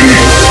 Ring.